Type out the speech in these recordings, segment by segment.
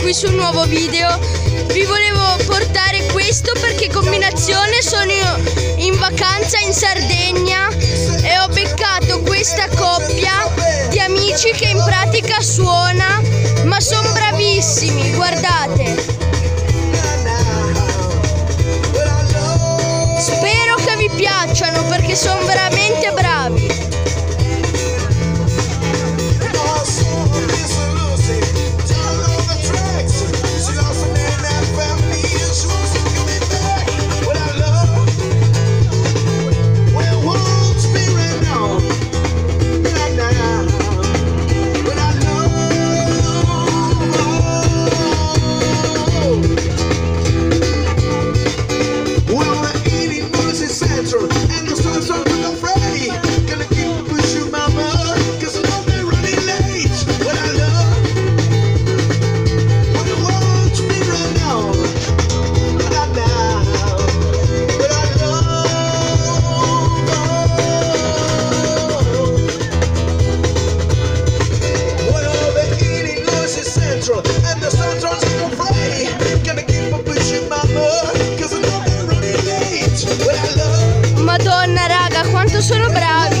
qui sul nuovo video. Vi volevo portare questo perché combinazione sono in vacanza in Sardegna e ho beccato questa coppia di amici che in pratica suona, ma sono bravissimi, guardate. Spero che vi piacciono perché sono veramente bravi. Sono bravi!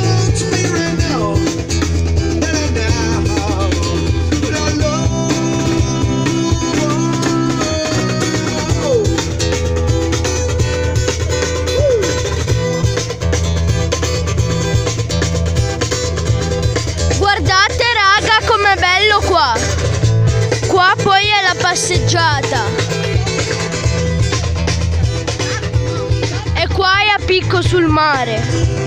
Guardate raga com'è bello qua! Qua poi è la passeggiata. E qua è a picco sul mare.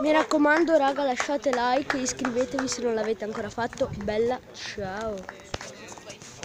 Mi raccomando raga lasciate like e iscrivetevi se non l'avete ancora fatto. Bella, ciao!